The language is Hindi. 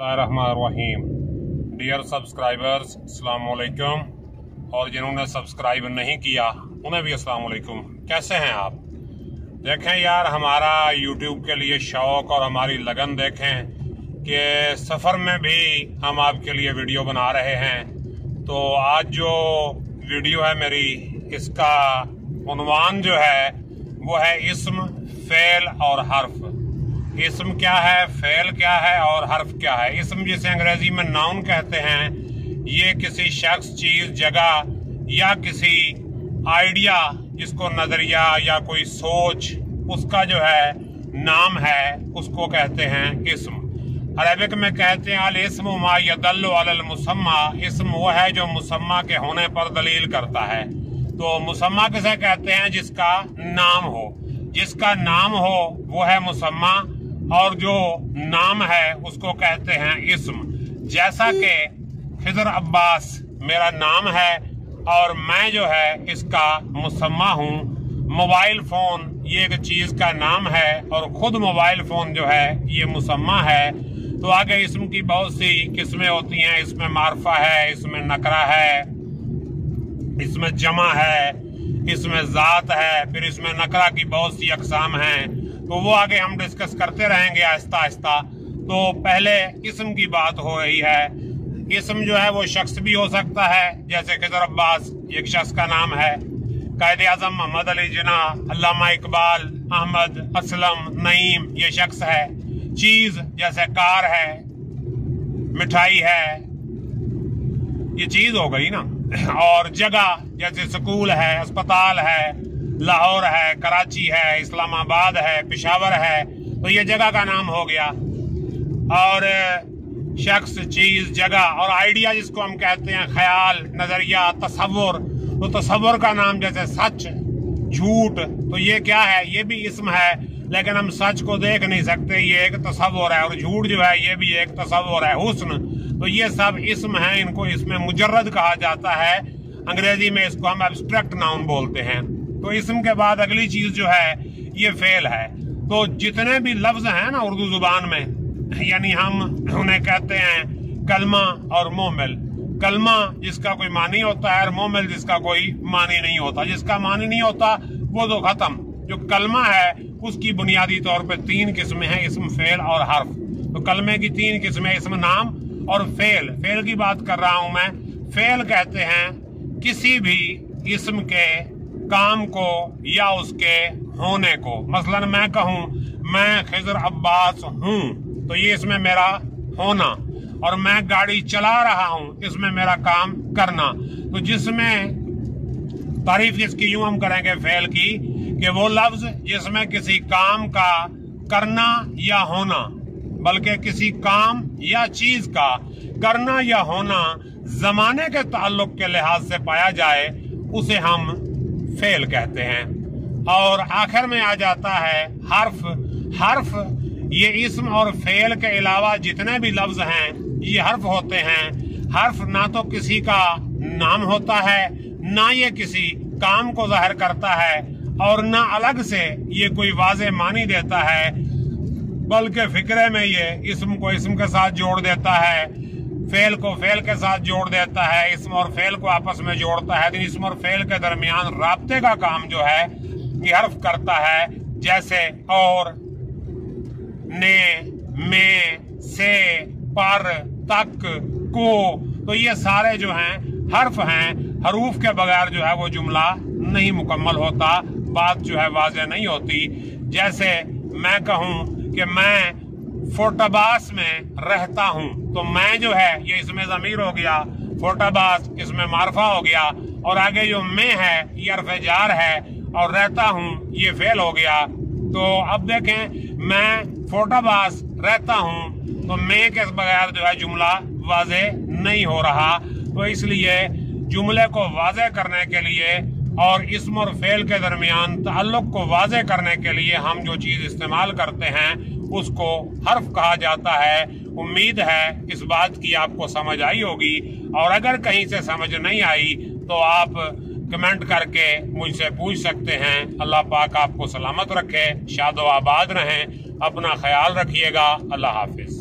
रहीम डियर सब्सक्राइबर्स अलैक्म और जिन्होंने सब्सक्राइब नहीं किया, उन्हें भी अस्सलाम कैसे हैं आप? देखें यार, हमारा यूट्यूब के लिए शौक और हमारी लगन देखें कि सफ़र में भी हम आपके लिए वीडियो बना रहे हैं। तो आज जो वीडियो है मेरी, इसका उनवान जो है, वो है इसम, फेल और हर्फ। इसम क्या है, फेल क्या है और हर्फ क्या है? इसम जिसे अंग्रेज़ी में नाउन कहते हैं, ये किसी शख्स, चीज़, जगह या किसी आइडिया जिसको नज़रिया या कोई सोच, उसका जो है नाम है, उसको कहते हैं इसम। अरबिक में कहते हैं अल इसम मुसम्मा। इसम वो है जो मुसम्मा के होने पर दलील करता है। तो मुसम्मा किसे कहते हैं, जिसका नाम हो? जिसका नाम हो, वो है मुसम्मा। और जो नाम है उसको कहते हैं इसम। जैसा कि खिजर अब्बास मेरा नाम है और मैं जो है इसका मुसम्मा हूँ। मोबाइल फ़ोन ये एक चीज़ का नाम है और खुद मोबाइल फ़ोन जो है ये मुसम्मा है। तो आगे इसम की बहुत सी किस्में होती हैं। इसमें मारफा है इसमें नकरा है इसमें जमा है इसमें ज़ात है फिर इसमें नकरा की बहुत सी अकसाम हैं। तो वो आगे हम डिस्कस करते रहेंगे आहिस्ता आहिस्ता। तो पहले किस्म की बात हो रही है। किस्म जो है वो शख्स भी हो सकता है, जैसे खिजर अब्बास, एक शख्स का नाम है। कायद आज़म मोहम्मद अली जना, अल्लामा इकबाल, अहमद, असलम, नईम, ये शख्स है। चीज़ जैसे कार है, मिठाई है, ये चीज़ हो गई ना। और जगह जैसे स्कूल है, अस्पताल है लाहौर है, कराची है, इस्लामाबाद है, पिशावर है तो ये जगह का नाम हो गया। और, शख्स, चीज़, जगह और आइडिया जिसको हम कहते हैं, ख्याल, नज़रिया तस्वुर तो तस्वुर का नाम जैसे सच, झूठ तो ये क्या है? ये भी इसम है, लेकिन हम सच को देख नहीं सकते। ये एक तस्वुर है और झूठ जो है, ये भी एक तस्वुर है, हुस्न। तो ये सब इसम है, इनको इसमें मुजर्रद कहा जाता है। अंग्रेज़ी में इसको हम एब्स्ट्रैक्ट नाउन बोलते हैं। तो इसम के बाद अगली चीज़ जो है, ये फेल है। तो जितने भी लफ्ज हैं ना उर्दू ज़ुबान में, यानी हम उन्हें कहते हैं कलमा और मोमिल। कलमा जिसका कोई मानी होता है और मोमिल जिसका कोई मानी नहीं होता। जिसका मानी नहीं होता, वो तो खत्म। जो कलमा है, उसकी बुनियादी तौर पर तीन किस्में हैं, इसम, फेल और हर्फ। तो कलमे की तीन किस्में, इसम, नाम और फेल। फेल की बात कर रहा हूँ मैं। फेल कहते हैं किसी भी इसम के काम को या उसके होने को। मसलन मैं कहूँ, मैं खिजर अब्बास हूँ तो ये इसमें मेरा होना। और मैं गाड़ी चला रहा हूँ, इसमें मेरा काम करना। तो जिसमें तारीफ़ इसकी यूँ हम करेंगे फेल की, कि वो लफ्ज जिसमें किसी काम का करना या होना, बल्कि किसी काम या चीज़ का करना या होना जमाने के ताल्लुक के लिहाज से पाया जाए, उसे हम फेल कहते हैं। और आखिर में आ जाता है हर्फ। हर्फ, ये इसम और फेल के अलावा जितने भी लफ्ज हैं, ये हर्फ होते हैं। हर्फ ना तो किसी का नाम होता है, ना ये किसी काम को ज़ाहिर करता है, और ना अलग से ये कोई वाजे मानी देता है, बल्कि फिक्रे में ये इसम को इसम के साथ जोड़ देता है। फेल को फेल के साथ जोड़ देता है, इसम और फेल को आपस में जोड़ता है तो इसम और फेल के दरमियान रबते का काम जो है हर्फ करता है, जैसे और, ने, में, से, पर, तक, को तो ये सारे जो हैं, हर्फ हैं, हरूफ के बगैर जो है वो जुमला नहीं मुकम्मल होता, बात जो है वाजह नहीं होती, जैसे मैं कहूँ कि मैं फोटाबास में रहता हूँ। तो मैं जो है, ये इसमें जमीर हो गया फोटाबास इसमें मारफा हो गया, और आगे जो मैं है, ये अरफेजार है, और रहता हूँ, ये फेल हो गया। तो अब देखें, मैं फोटाबास रहता हूँ तो मैं के बगैर जो है जुमला वाजे नहीं हो रहा। तो इसलिए जुमले को वाजे करने के लिए और इसम और फेल के दरमियान ताल्लुक को वाजे करने के लिए हम जो चीज़ इस्तेमाल करते हैं उसको हर्फ कहा जाता है। उम्मीद है इस बात की आपको समझ आई होगी। और अगर कहीं से समझ नहीं आई तो आप कमेंट करके मुझसे पूछ सकते हैं। अल्लाह पाक आपको सलामत रखे, शादो आबाद रहें। अपना ख्याल रखिएगा। अल्लाह हाफिज।